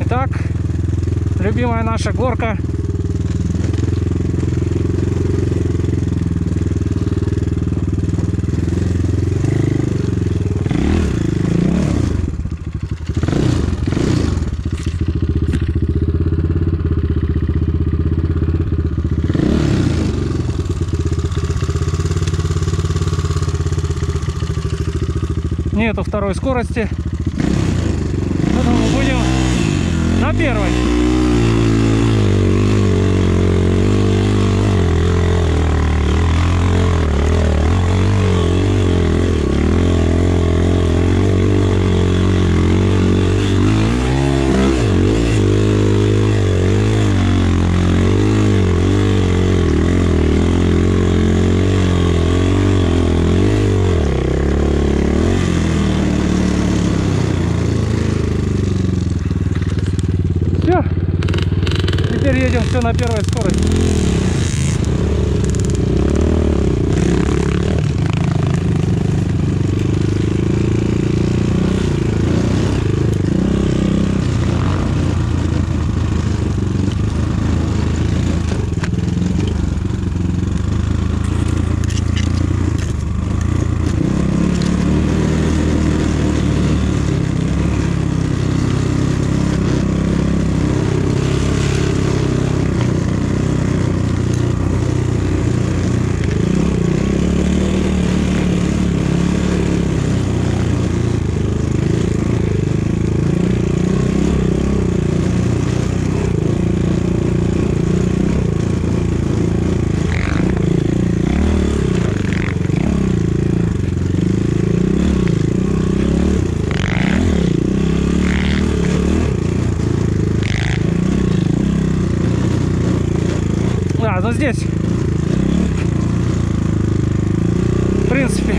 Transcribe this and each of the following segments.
Итак, любимая наша горка. Нету второй скорости. Поэтому будем на первой. Все. Теперь едем все на первой скорости. А, ну здесь. В принципе.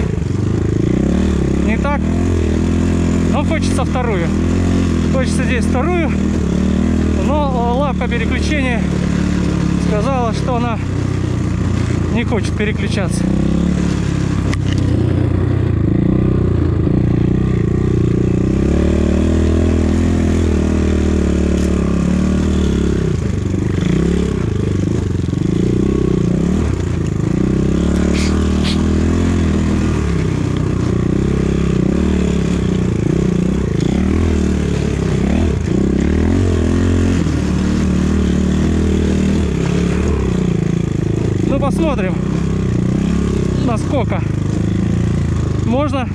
Не так. Но хочется вторую. Хочется здесь вторую. Но лапка переключения сказала, что она не хочет переключаться. Ну посмотрим, насколько можно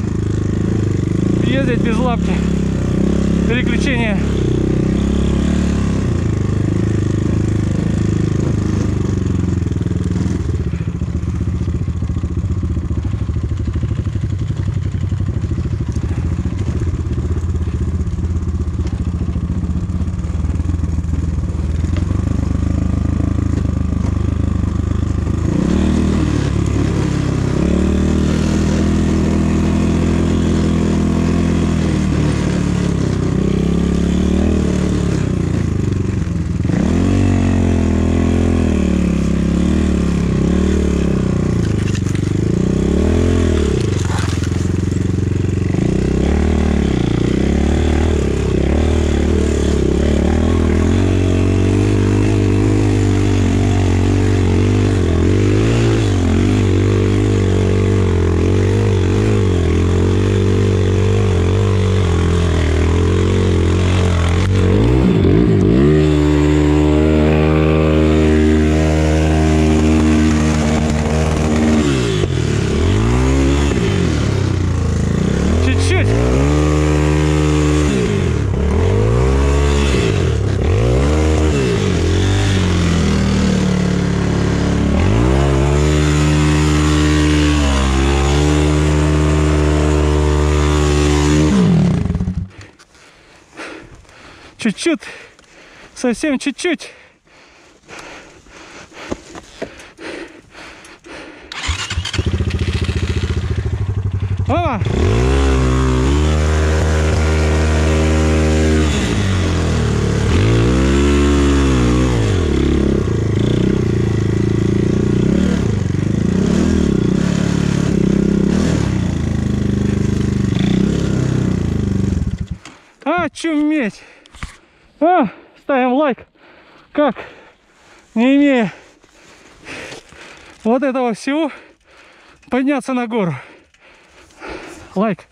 ездить без лапки. Переключение. Чуть-чуть. Совсем чуть-чуть. О! А, чуметь! А, ставим лайк. Как, не имея вот этого всего, подняться на гору. Лайк.